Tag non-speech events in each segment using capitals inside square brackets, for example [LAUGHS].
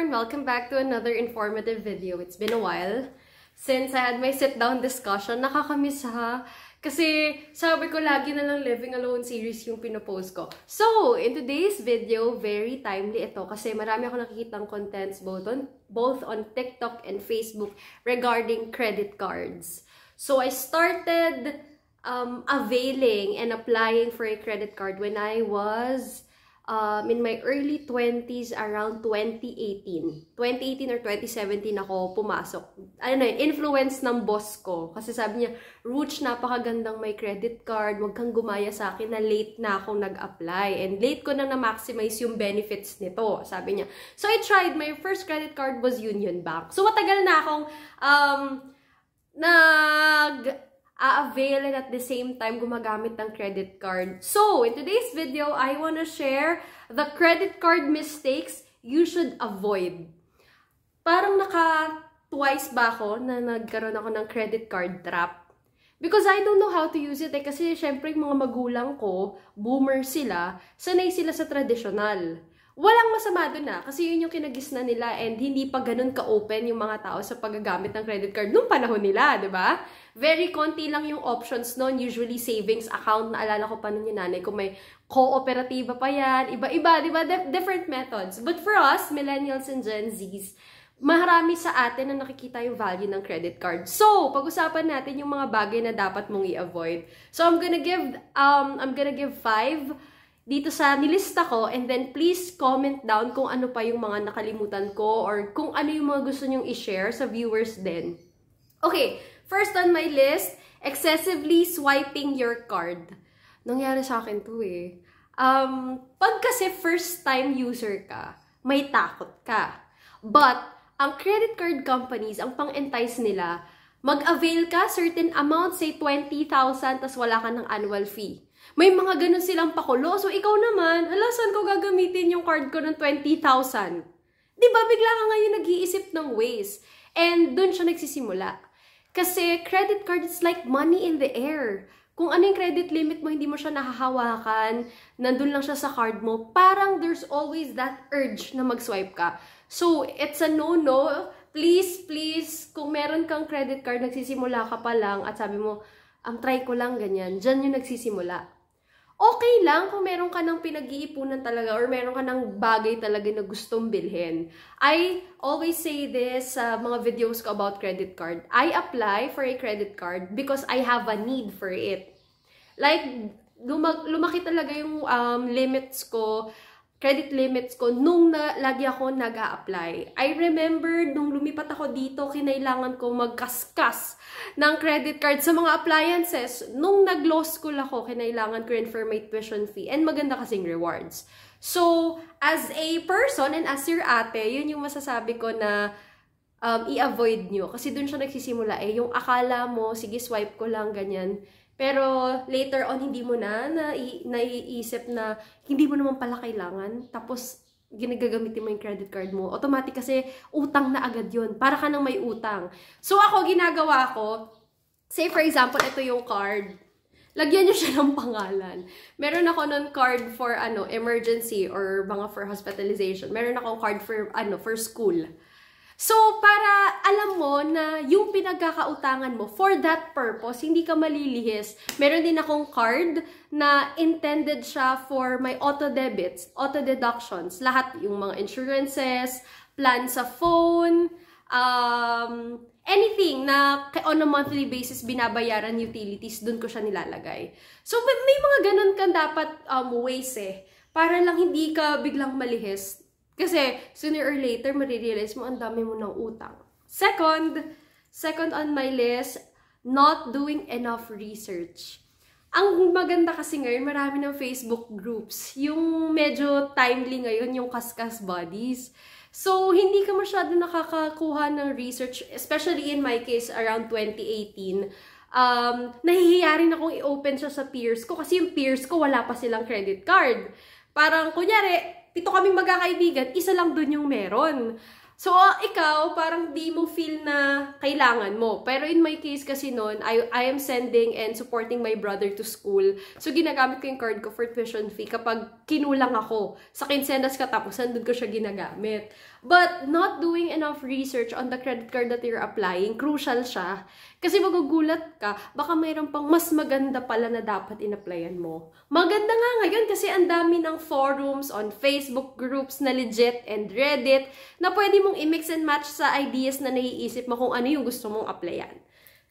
and welcome back to another informative video. It's been a while since I had my sit-down discussion. Nakakamiss ha. Kasi sabi ko lagi na lang Living Alone series yung pinopost ko. So, in today's video, very timely ito kasi marami ako nakikitang contents both on, both on TikTok and Facebook regarding credit cards. So, I started um, availing and applying for a credit card when I was um, in my early 20s around 2018. 2018 or 2017 ako pumasok. Ano na influence ng boss ko. Kasi sabi niya, Ruch, napakagandang may credit card. Huwag kang gumaya sa akin na late na akong nag-apply. And late ko na na-maximize yung benefits nito. Sabi niya. So, I tried. My first credit card was Union Bank. So, matagal na akong um, nag a-avail and at the same time gumagamit ng credit card. So, in today's video, I want to share the credit card mistakes you should avoid. Parang naka twice ba ako na nagkaroon ako ng credit card trap? Because I don't know how to use it eh. Kasi syempre mga magulang ko, boomer sila, sanay sila sa traditional walang masama doon na ah. kasi yun yung kinagisna nila and hindi pa ganun ka-open yung mga tao sa paggagamit ng credit card nung panahon nila, di ba? Very konti lang yung options noon, usually savings account, naalala ko pa nun yung nanay ko, may cooperativa pa yan, iba-iba, di ba? Different methods. But for us, millennials and Gen Zs, marami sa atin na nakikita yung value ng credit card. So, pag-usapan natin yung mga bagay na dapat mong i-avoid. So, I'm gonna give, um, I'm gonna give five dito sa nilista ko and then please comment down kung ano pa yung mga nakalimutan ko or kung ano yung mga gusto nyong i-share sa viewers din. Okay, first on my list, excessively swiping your card. Nangyari sa akin to eh. Um, pag kasi first time user ka, may takot ka. But, ang credit card companies, ang pang-entice nila, mag-avail ka certain amount, say 20,000, tas wala ka ng annual fee. May mga ganun silang pakulo. So, ikaw naman, hala, saan ko gagamitin yung card ko ng 20,000? Di ba, bigla ka ngayon nag-iisip ng ways. And dun siya nagsisimula. Kasi credit card is like money in the air. Kung ano yung credit limit mo, hindi mo siya nahahawakan, nandun lang siya sa card mo, parang there's always that urge na mag-swipe ka. So, it's a no-no. Please, please, kung meron kang credit card, nagsisimula ka pa lang at sabi mo, ang try ko lang ganyan, dyan yung nagsisimula okay lang kung meron ka ng pinag-iipunan talaga or meron ka ng bagay talaga na gustong bilhin. I always say this sa uh, mga videos ko about credit card. I apply for a credit card because I have a need for it. Like, lumaki talaga yung um, limits ko credit limits ko nung na, lagi ako nag apply I remember nung lumipat ako dito, kinailangan ko magkaskas ng credit card sa mga appliances. Nung nag-law school ako, kinailangan ko rin for my tuition fee. And maganda kasing rewards. So, as a person and as your ate, yun yung masasabi ko na um, i-avoid nyo. Kasi dun siya nagsisimula eh. Yung akala mo, sige swipe ko lang, ganyan pero later on, hindi mo na naiisip na hindi mo naman pala kailangan. Tapos, ginagagamitin mo yung credit card mo. Automatic kasi utang na agad yun. Para ka nang may utang. So ako, ginagawa ko, say for example, ito yung card. Lagyan nyo siya [LAUGHS] ng pangalan. Meron ako nun card for ano emergency or mga for hospitalization. Meron akong card for ano for school. So, para alam mo na yung pinagkakautangan mo, for that purpose, hindi ka malilihis. Meron din akong card na intended siya for my auto-debits, auto-deductions. Lahat yung mga insurances, plan sa phone, um, anything na on a monthly basis binabayaran utilities, dun ko siya nilalagay. So, may mga ganun kang dapat um, ways eh. Para lang hindi ka biglang malihis kasi, sooner or later, marirealize mo, ang dami mo ng utang. Second, second on my list, not doing enough research. Ang maganda kasi ngayon, marami ng Facebook groups. Yung medyo timely ngayon, yung Kaskas Buddies. So, hindi ka masyado nakakakuha ng research, especially in my case, around 2018. Um, nahihiya rin akong i-open siya sa peers ko kasi yung peers ko wala pa silang credit card. Parang, kunyari, pito kaming magkakaibigan, isa lang dun yung meron. So, ikaw, parang di mo feel na kailangan mo. Pero in my case kasi noon, I, I am sending and supporting my brother to school. So, ginagamit ko yung card ko for tuition fee kapag kinulang ako. Sa kinsenas katapusan, doon ko siya ginagamit. But not doing enough research on the credit card that you're applying, crucial siya. Kasi magugulat ka, baka mayroon pang mas maganda pala na dapat in-applyan mo. Maganda nga ngayon kasi ang dami ng forums on Facebook groups na legit and Reddit na pwede mong i-mix and match sa ideas na naiisip mo kung ano yung gusto mong applyan.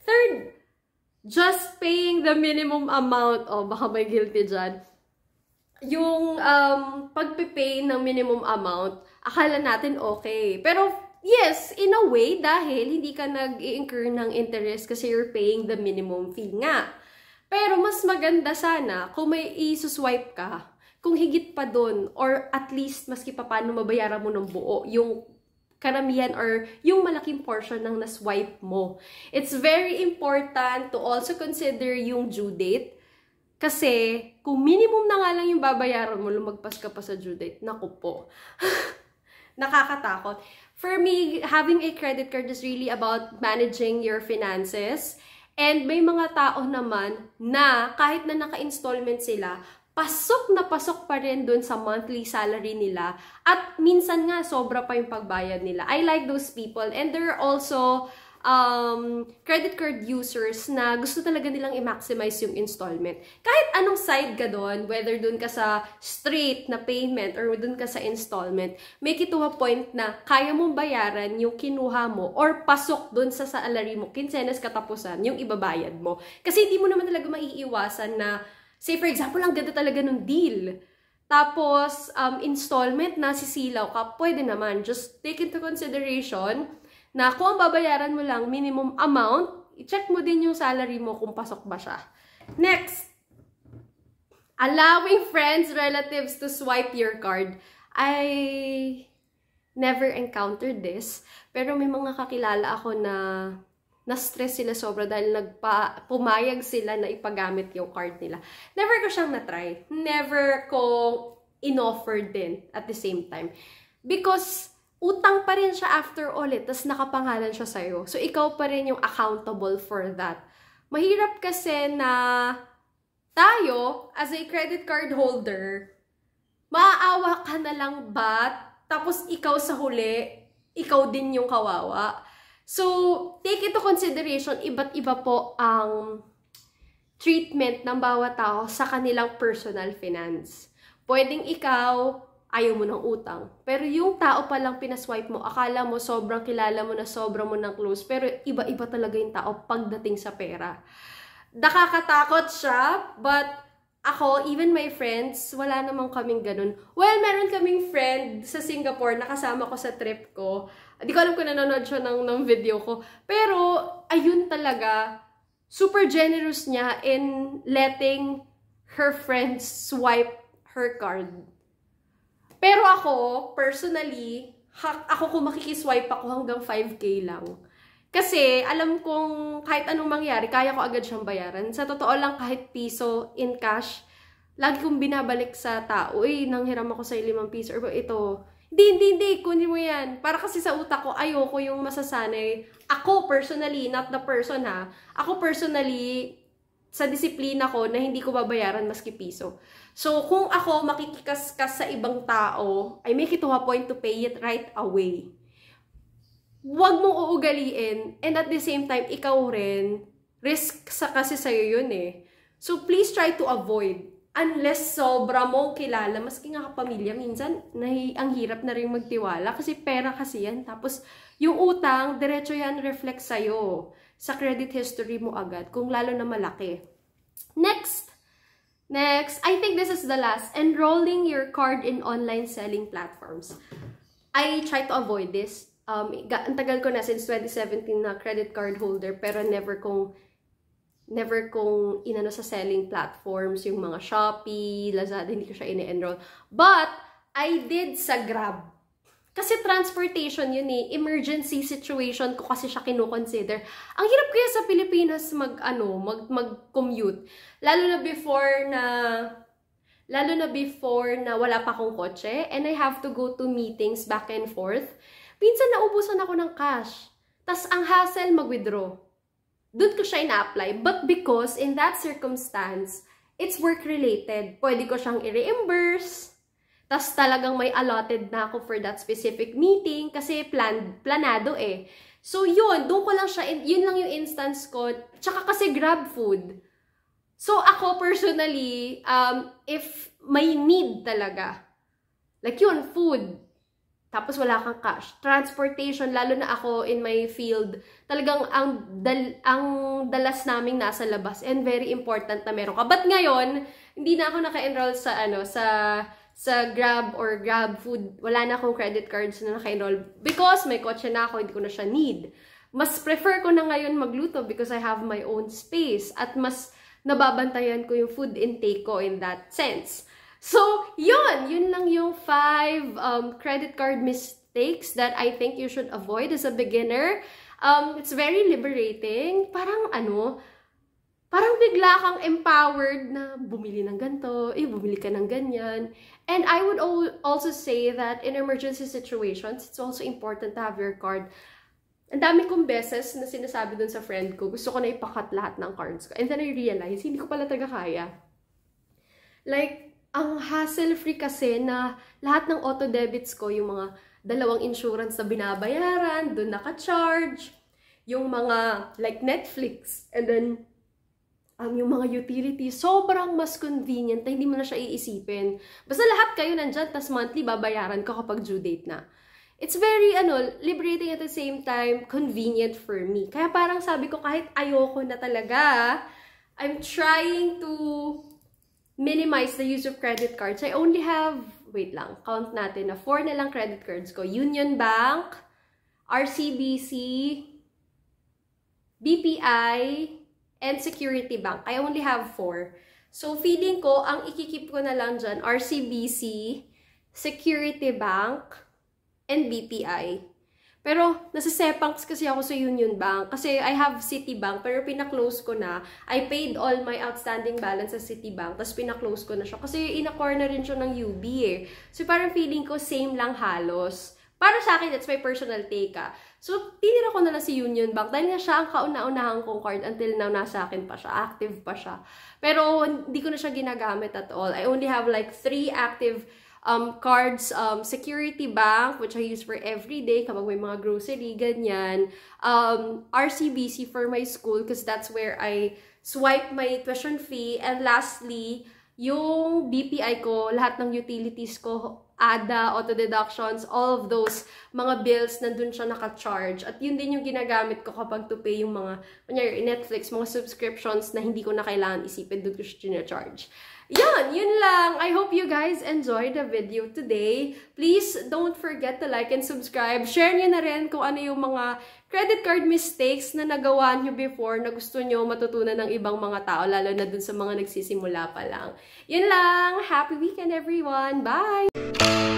Third, just paying the minimum amount. Oh, baka may guilty dyan yung um, pagpipay ng minimum amount, akala natin okay. Pero yes, in a way, dahil hindi ka nag-incur ng interest kasi you're paying the minimum fee nga. Pero mas maganda sana kung may i-swipe ka, kung higit pa doon, or at least maski pa paano mabayaran mo ng buo, yung karamihan or yung malaking portion ng na-swipe mo. It's very important to also consider yung due date kasi, kung minimum na nga lang yung babayaran mo, lumagpas ka pa sa due date, naku po. [LAUGHS] Nakakatakot. For me, having a credit card is really about managing your finances. And may mga tao naman na kahit na naka-installment sila, pasok na pasok pa rin dun sa monthly salary nila. At minsan nga, sobra pa yung pagbayad nila. I like those people. And there are also um, credit card users na gusto talaga nilang i-maximize yung installment. Kahit anong side ka doon, whether doon ka sa straight na payment or doon ka sa installment, make it to a point na kaya mong bayaran yung kinuha mo or pasok doon sa salary mo, kinsenas katapusan, yung ibabayad mo. Kasi hindi mo naman talaga maiiwasan na, say for example, ang ganda talaga ng deal. Tapos, um, installment na sisilaw ka, pwede naman. Just take into consideration na kung babayaran mo lang minimum amount, i-check mo din yung salary mo kung pasok ba siya. Next, allowing friends, relatives to swipe your card. I never encountered this, pero may mga kakilala ako na na-stress sila sobra dahil nagpa, pumayag sila na ipagamit yung card nila. Never ko siyang na-try. Never ko in-offer din at the same time. Because utang pa rin siya after all eh, tapos nakapangalan siya sa'yo. So, ikaw pa rin yung accountable for that. Mahirap kasi na tayo, as a credit card holder, maaawa ka na lang ba, tapos ikaw sa huli, ikaw din yung kawawa. So, take into consideration, iba't iba po ang treatment ng bawat tao sa kanilang personal finance. Pwedeng ikaw, ayaw mo ng utang. Pero yung tao pa lang pinaswipe mo, akala mo sobrang kilala mo na sobrang mo ng close, pero iba-iba talaga yung tao pagdating sa pera. Nakakatakot siya, but ako, even my friends, wala namang kaming ganun. Well, meron kaming friend sa Singapore, nakasama ko sa trip ko. Hindi ko alam kung nanonood siya ng, ng video ko. Pero, ayun talaga, super generous niya in letting her friends swipe her card pero ako, personally, ako kung makikiswipe ako hanggang 5K lang. Kasi alam kong kahit anong mangyari, kaya ko agad siyang bayaran. Sa totoo lang, kahit piso in cash, lagi kong binabalik sa tao, uy, nanghiram ako sa 5 piso, or ito, hindi, hindi, hindi, kunin mo yan. Para kasi sa utak ko, ayoko yung masasanay. Ako personally, not the person ha, ako personally, sa disiplina ko na hindi ko babayaran maski piso. So, kung ako makikikaskas sa ibang tao, I make it to a point to pay it right away. Huwag mong uugaliin and at the same time, ikaw rin, risk sa kasi sa'yo yun eh. So, please try to avoid. Unless sobra mo kilala, maski nga kapamilya, minsan nahi, ang hirap na rin magtiwala kasi pera kasi yan. Tapos, yung utang, diretso yan reflect sa'yo sa credit history mo agad, kung lalo na malaki. Next, next, I think this is the last, enrolling your card in online selling platforms. I try to avoid this. Um, ang tagal ko na since 2017 na credit card holder, pero never kong never kong inano sa selling platforms, yung mga Shopee, Lazada, hindi ko siya ine-enroll. But, I did sa Grab. Kasi transportation yun eh. Emergency situation ko kasi siya kinoconsider. Ang hirap kaya sa Pilipinas mag, ano, mag, mag-commute. Lalo na before na, lalo na before na wala pa akong kotse and I have to go to meetings back and forth. Minsan naubusan ako ng cash. tas ang hassle mag-withdraw. Doon ko siya ina-apply. But because in that circumstance, it's work-related. Pwede ko siyang i-reimburse. Tas talagang may allotted na ako for that specific meeting kasi plan, planado eh. So, yun. Doon ko lang siya, yun lang yung instance ko. Tsaka kasi grab food. So, ako personally, um, if may need talaga, like yun, food, tapos wala kang cash. Transportation, lalo na ako in my field, talagang ang, dal ang dalas naming nasa labas and very important na meron ka. But ngayon, hindi na ako naka-enroll sa ano, sa sa Grab or Grab food. Wala na akong credit cards na naka-enroll because may kotse na ako, hindi ko na siya need. Mas prefer ko na ngayon magluto because I have my own space at mas nababantayan ko yung food intake ko in that sense. So, yun! Yun lang yung five um, credit card mistakes that I think you should avoid as a beginner. Um, it's very liberating. Parang ano, parang bigla kang empowered na bumili ng ganito, eh, bumili ka ng ganyan. And I would also say that in emergency situations, it's also important to have your card. Ang dami kong beses na sinasabi dun sa friend ko, gusto ko na ipakat lahat ng cards ko. And then I realized, hindi ko pala taga kaya. Like, ang hassle-free kasi na lahat ng auto debits ko, yung mga dalawang insurance na binabayaran, doon naka-charge, yung mga like Netflix, and then um, yung mga utilities, sobrang mas convenient na hindi mo na siya iisipin. Basta lahat kayo nandyan, tas monthly babayaran ko kapag due date na. It's very, ano, liberating at the same time, convenient for me. Kaya parang sabi ko, kahit ayoko na talaga, I'm trying to minimize the use of credit cards. I only have, wait lang, count natin na 4 na lang credit cards ko. Union Bank, RCBC, BPI, and Security Bank. I only have 4. So, feeling ko, ang ikikip ko na lang dyan, RCBC, Security Bank, and BPI. Pero, nasa-sepangs kasi ako sa Union Bank. Kasi I have Citibank, pero pina-close ko na. I paid all my outstanding balance sa Citibank, tapos pina-close ko na siya. Kasi ina-core na rin siya ng UB eh. So, parang feeling ko same lang halos. Para sa akin, that's my personal take ah. So, tinira ko na lang si Union Bank dahil nga siya ang kauna-unahan kong card until now nasa akin pa siya, active pa siya. Pero, hindi ko na siya ginagamit at all. I only have like three active um, cards, um, Security Bank, which I use for everyday kapag may mga grocery, ganyan. Um, RCBC for my school because that's where I swipe my tuition fee. And lastly, yung BPI ko, lahat ng utilities ko, ADA, auto deductions, all of those mga bills, nandun siya naka-charge. At yun din yung ginagamit ko kapag to pay yung mga, kunyari, Netflix, mga subscriptions na hindi ko na kailangan isipin, doon ko siya charge Yun, yun lang. I hope you guys enjoyed the video today. Please don't forget to like and subscribe. Share niyo na rin kung ano yung mga credit card mistakes na nagawa niyo before na gusto niyo matutunan ng ibang mga tao, lalo na dun sa mga nagsisimula pa lang. Yun lang. Happy weekend, everyone. Bye!